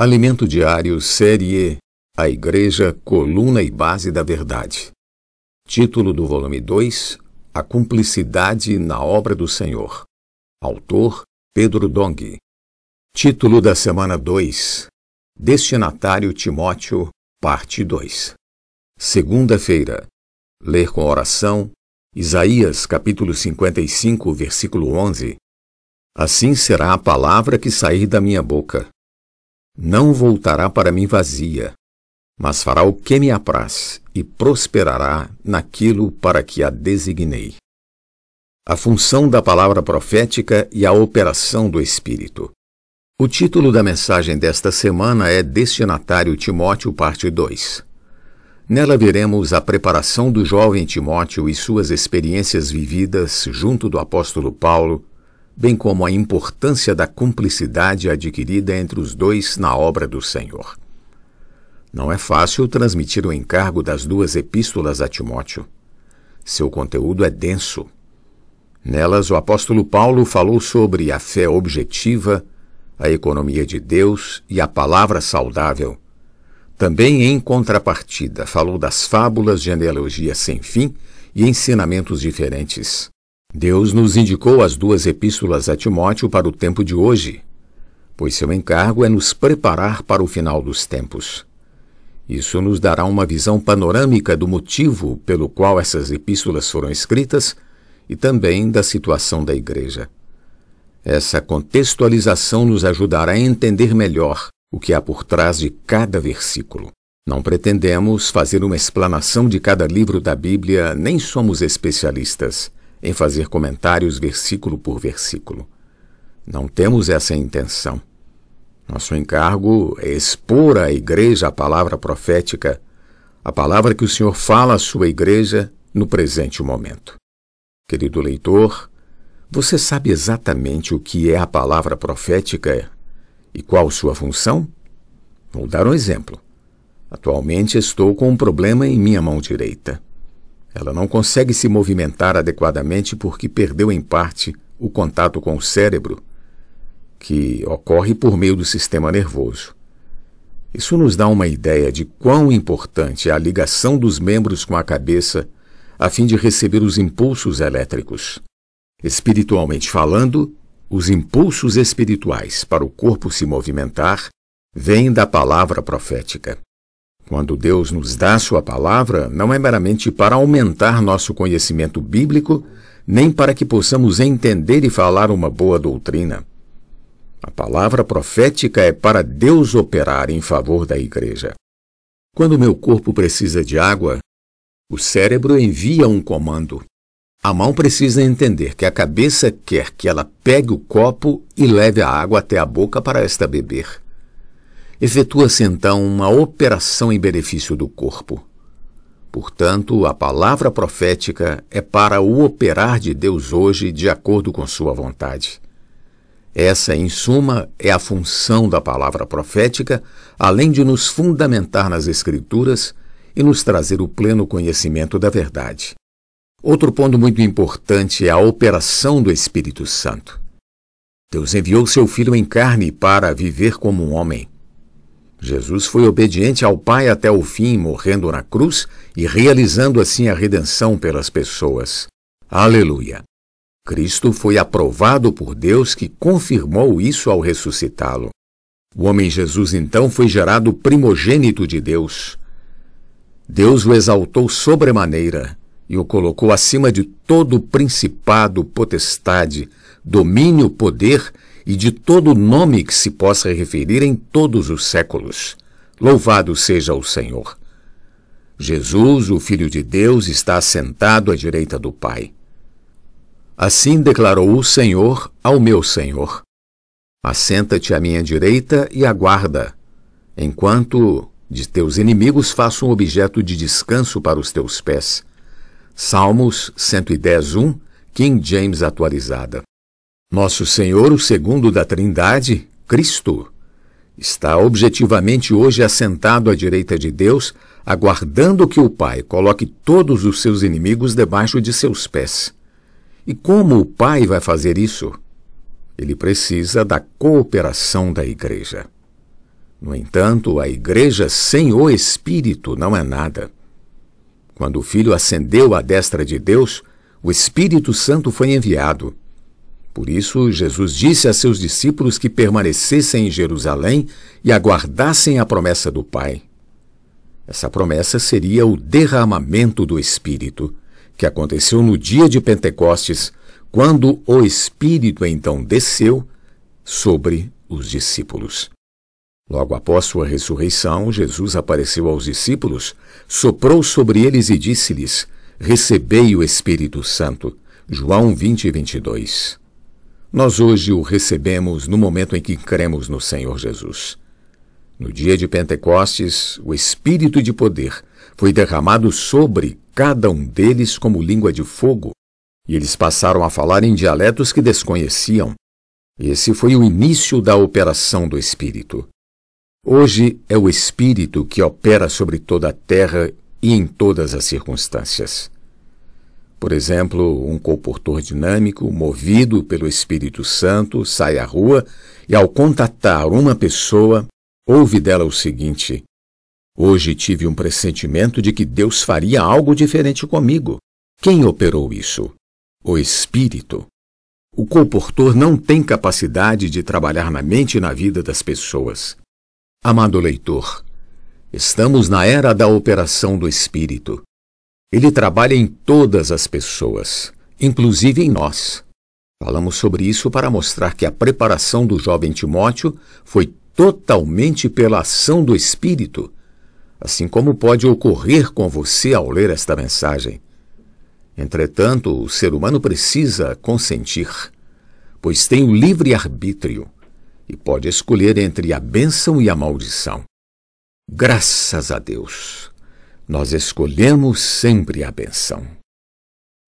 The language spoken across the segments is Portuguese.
Alimento Diário, Série E, A Igreja, Coluna e Base da Verdade. Título do volume 2: A Cumplicidade na Obra do Senhor. Autor: Pedro Dong. Título da semana 2: Destinatário Timóteo, Parte 2. Segunda-feira. Ler com oração Isaías, capítulo 55, versículo 11. Assim será a palavra que sair da minha boca não voltará para mim vazia, mas fará o que me apraz e prosperará naquilo para que a designei. A função da palavra profética e a operação do Espírito. O título da mensagem desta semana é Destinatário Timóteo, parte 2. Nela veremos a preparação do jovem Timóteo e suas experiências vividas junto do apóstolo Paulo bem como a importância da cumplicidade adquirida entre os dois na obra do Senhor. Não é fácil transmitir o encargo das duas epístolas a Timóteo. Seu conteúdo é denso. Nelas, o apóstolo Paulo falou sobre a fé objetiva, a economia de Deus e a palavra saudável. Também, em contrapartida, falou das fábulas, genealogias sem fim e ensinamentos diferentes. Deus nos indicou as duas epístolas a Timóteo para o tempo de hoje, pois seu encargo é nos preparar para o final dos tempos. Isso nos dará uma visão panorâmica do motivo pelo qual essas epístolas foram escritas e também da situação da Igreja. Essa contextualização nos ajudará a entender melhor o que há por trás de cada versículo. Não pretendemos fazer uma explanação de cada livro da Bíblia, nem somos especialistas em fazer comentários versículo por versículo. Não temos essa intenção. Nosso encargo é expor à igreja a palavra profética, a palavra que o Senhor fala à sua igreja no presente momento. Querido leitor, você sabe exatamente o que é a palavra profética e qual sua função? Vou dar um exemplo. Atualmente estou com um problema em minha mão direita. Ela não consegue se movimentar adequadamente porque perdeu em parte o contato com o cérebro, que ocorre por meio do sistema nervoso. Isso nos dá uma ideia de quão importante é a ligação dos membros com a cabeça a fim de receber os impulsos elétricos. Espiritualmente falando, os impulsos espirituais para o corpo se movimentar vêm da palavra profética. Quando Deus nos dá Sua palavra, não é meramente para aumentar nosso conhecimento bíblico, nem para que possamos entender e falar uma boa doutrina. A palavra profética é para Deus operar em favor da igreja. Quando meu corpo precisa de água, o cérebro envia um comando. A mão precisa entender que a cabeça quer que ela pegue o copo e leve a água até a boca para esta beber. Efetua-se então uma operação em benefício do corpo. Portanto, a palavra profética é para o operar de Deus hoje de acordo com Sua vontade. Essa, em suma, é a função da palavra profética, além de nos fundamentar nas Escrituras e nos trazer o pleno conhecimento da verdade. Outro ponto muito importante é a operação do Espírito Santo. Deus enviou seu Filho em carne para viver como um homem. Jesus foi obediente ao Pai até o fim, morrendo na cruz e realizando assim a redenção pelas pessoas. Aleluia! Cristo foi aprovado por Deus que confirmou isso ao ressuscitá-lo. O homem Jesus então foi gerado primogênito de Deus. Deus o exaltou sobremaneira e o colocou acima de todo principado, potestade, domínio, poder e de todo nome que se possa referir em todos os séculos. Louvado seja o Senhor. Jesus, o Filho de Deus, está assentado à direita do Pai. Assim declarou o Senhor ao meu Senhor: Assenta-te à minha direita e aguarda, enquanto de teus inimigos faço um objeto de descanso para os teus pés. Salmos 110, 1, King James atualizada. Nosso Senhor, o segundo da Trindade, Cristo, está objetivamente hoje assentado à direita de Deus, aguardando que o Pai coloque todos os seus inimigos debaixo de seus pés. E como o Pai vai fazer isso? Ele precisa da cooperação da Igreja. No entanto, a igreja sem o Espírito não é nada. Quando o Filho ascendeu à destra de Deus, o Espírito Santo foi enviado. Por isso, Jesus disse a seus discípulos que permanecessem em Jerusalém e aguardassem a promessa do Pai. Essa promessa seria o derramamento do Espírito, que aconteceu no dia de Pentecostes, quando o Espírito então desceu sobre os discípulos. Logo após sua ressurreição, Jesus apareceu aos discípulos, soprou sobre eles e disse-lhes: Recebei o Espírito Santo. João 20, 22. Nós hoje o recebemos no momento em que cremos no Senhor Jesus. No dia de Pentecostes, o Espírito de poder foi derramado sobre cada um deles como língua de fogo, e eles passaram a falar em dialetos que desconheciam. Esse foi o início da operação do Espírito. Hoje é o Espírito que opera sobre toda a terra e em todas as circunstâncias. Por exemplo, um comportor dinâmico, movido pelo Espírito Santo, sai à rua e, ao contatar uma pessoa, ouve dela o seguinte: Hoje tive um pressentimento de que Deus faria algo diferente comigo. Quem operou isso? O Espírito. O comportor não tem capacidade de trabalhar na mente e na vida das pessoas. Amado leitor, estamos na era da operação do Espírito. Ele trabalha em todas as pessoas, inclusive em nós. Falamos sobre isso para mostrar que a preparação do jovem Timóteo foi totalmente pela ação do Espírito, assim como pode ocorrer com você ao ler esta mensagem. Entretanto, o ser humano precisa consentir, pois tem o livre arbítrio e pode escolher entre a bênção e a maldição. Graças a Deus, nós escolhemos sempre a bênção.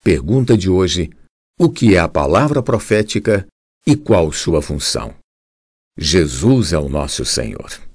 Pergunta de hoje: o que é a palavra profética e qual sua função? Jesus é o nosso Senhor.